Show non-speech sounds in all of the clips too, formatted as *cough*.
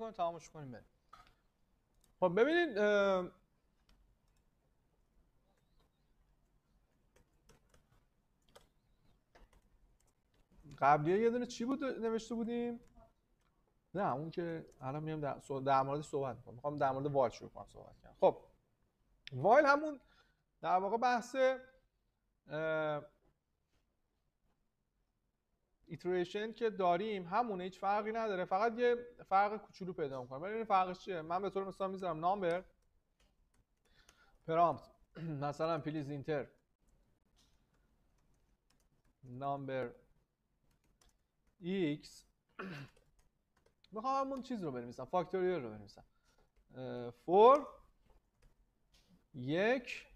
بکنیم تمامش کنیم بریم. خب ببینید قبلیه یه دونه چی بود نوشته بودیم؟ نه اون که الان میام در, در موردش صحبت می‌کنم. می‌خوام در مورد وایل شروع کنم صحبت کردن. خب وایل همون در واقع بحث iteration که داریم همونه هیچ فرقی نداره. فقط یه فرق کوچولو پیدا می‌کنه. ببینید فرقش چیه؟ من به طور مثال می‌ذارم number prompt. *clears throat* مثلا please enter. number x *clears throat* می‌خوام همون چیز رو بنویسم factorial رو بنویسم. for یک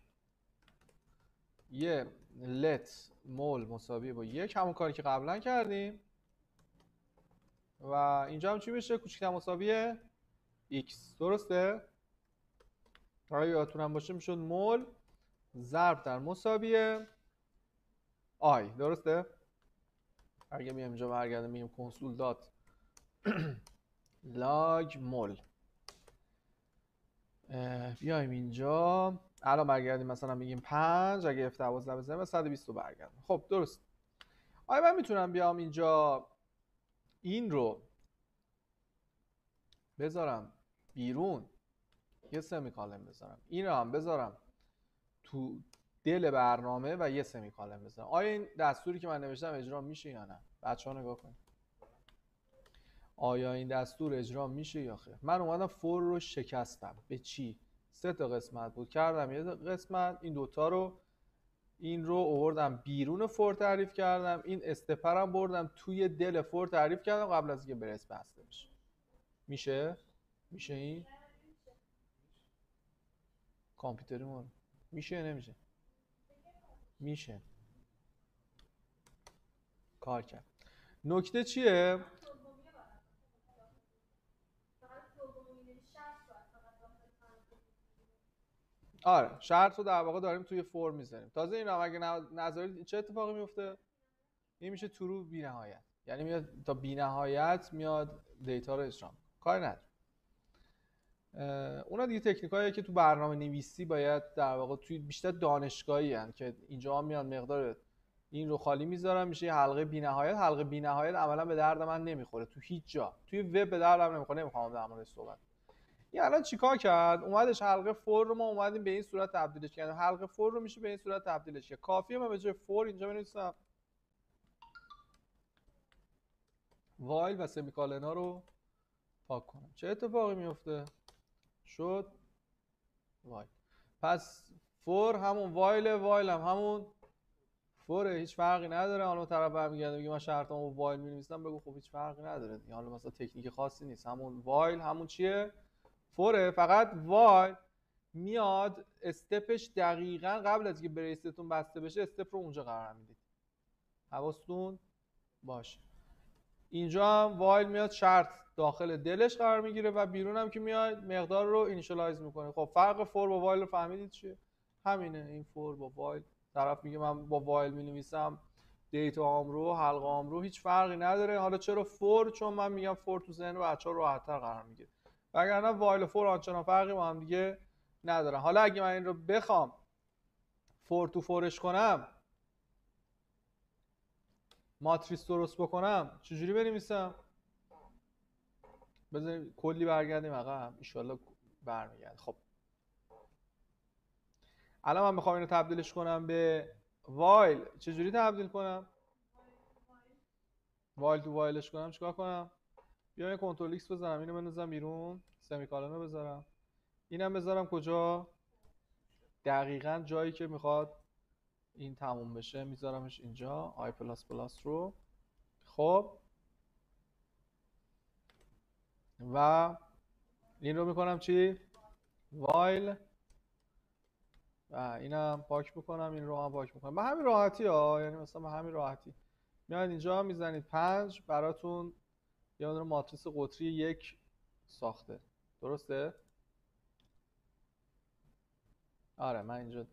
یه. لت مول مساوی با یک همون کاری که قبلا کردیم. و اینجا هم چی میشه؟ کوچکتر مساوی x. درسته؟ اگه یادتونم باشه می‌شد مول ضرب در مساوی آی درسته؟ اگه میام اینجا برگردم میگیم کنسول دات لاگ مول. بیایم. اینجا. الان برگردیم مثلا میگیم 5 اگه F12 بزنیم و 120 رو برگردیم خب درست. آیا من می‌تونم بیام اینجا این رو بذارم بیرون؟ یه سمیکالن بذارم. این رو هم بذارم تو دل برنامه و یه سمیکالن بذارم. آیا این دستوری که من نوشتم اجرا میشه یا نه؟ بچه ها نگاه کنید. آیا این دستور اجرا میشه یا خیر؟ من اومدم فور رو شکستم. به چی؟ سه تا قسمت بود. کردم یه قسمت. این دوتا رو این رو آوردم بیرون فور تعریف کردم. این استپرم بردم توی دل فور تعریف کردم قبل از اینکه برس بسته بشه. میشه؟ میشه این؟ کامپیوتری ما میشه نمیشه؟ میشه. کار کرد. نکته چیه؟ آره شرط رو در واقع داریم توی فرم می‌ذاریم. تازه این رو اگه نذارید چه اتفاقی میفته این میشه ترو بی نهایت یعنی میاد تا بی نهایت میاد دیتا رو اجرا می‌کنه. کاری نداره اونا دیگه تکنیکاییه که تو برنامه نویسی باید در واقع توی بیشتر دانشگاهی هن که اینجا میان مقدار این رو خالی می‌ذارم میشه یه حلقه بی نهایت حلقه بی نهایت عملا به درد من نمی‌خوره تو هیچ جا. توی وب به دردم نمی‌خوره. نمی‌خوام در موردش صحبت این الان چیکار کرد؟ اومدش حلقه for رو ما اومدیم به این صورت تبدیلش کردیم. حلقه for رو میشه به این صورت تبدیلش کرد. کافیه من به جای for اینجا بنویسم. while و semicolon ا رو پاک کنم. چه اتفاقی میفته؟ شد. while. پس for همون while while هم همون for ه. هیچ فرقی نداره. حالا طرف برمیگرده میگه من شرطمو while می‌نویسم. بگو خب هیچ فرقی نداره حالا مثلا تکنیک خاصی نیست. همون while همون چیه؟ for ه. فقط while میاد step ش دقیقا قبل از اینکه bracket تون بسته بشه step رو اونجا قرار می‌دید. حواستون باشه. اینجا هم while میاد شرط داخل دلش قرار می‌گیره و بیرون هم که میاد مقدار رو initialize می‌کنه. خب فرق for با while رو فهمیدید چیه؟ همینه. این for با while. طرف میگه من با while می نویسم دیتا آم رو حلقه آم رو. هیچ فرقی نداره. حالا چرا for؟ چون من میگم for تو ذهن بچه ها راحتتر قرار می‌گیره. وگرنه while و for آنچنان فرقی با هم دیگه ندارن. حالا اگه من این رو بخوام for تو for ش کنم ماتریس درست بکنم چجوری بنویسم؟ بذاریم کلی برگردیم عقب. ان برمیگرد خب. الان من می‌خوام اینو تبدیلش کنم به while. چجوری تبدیل کنم؟ while تو while ش کنم. چیکار کنم؟ بیام یه control x بزنم اینو بندازم بیرون semicolon رو بذارم. اینم بذارم کجا؟ دقیقا جایی که می‌خواد این تموم بشه میذارمش اینجا i plus plus رو. خب. و این رو می‌کنم چی؟ وایل. و اینم پاک بکنم این رو هم پاک بکنم. به همین راحتی ها یعنی مثلا به همین راحتی. میاد اینجا می‌زنید پنج براتون یه دونه ماتریس قطری یک ساخته. درسته؟ آره من اینجا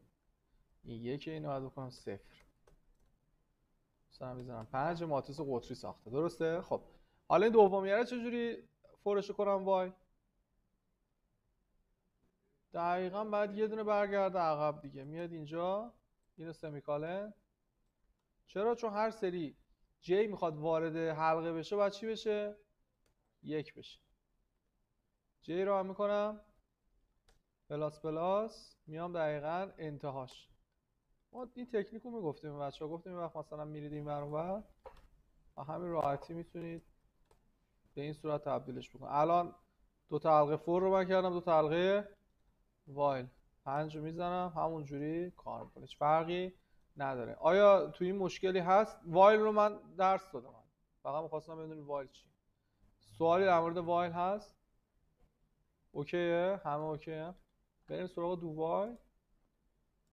این یک اینو باید بکنم صفر. مثلا می‌زنم. پنج ماتریس قطری ساخته. درسته؟ خب. حالا این دومیه رو چجوری for ش کنم؟ while دقیقا بعد یه دونه برگرده عقب دیگه. میاد اینجا. اینو semicolon. چرا؟ چون هر سری j می‌خواد وارد حلقه بشه باید چی بشه؟ یک بشه. j رو هم می‌کنم. plus plus. میام دقیقا انتهاش. ما این تکنیک رو می‌گفتیم بچه ها گفتیم وقت مثلا میرید این ور و همین راحتی می‌تونید به این صورت تبدیلش بکنید. الان دو تا حلقه for رو من کردم دو تا حلقه while. پنج رو می‌زنم. همون جوری کار می‌کنه. فرقی نداره. آیا توی این مشکلی هست؟ while رو من درس دادم. فقط می‌خواستم بدونید while چی سوالی در مورد while هست؟ okay ه؟ همه okay ه؟ بریم سراغ do while.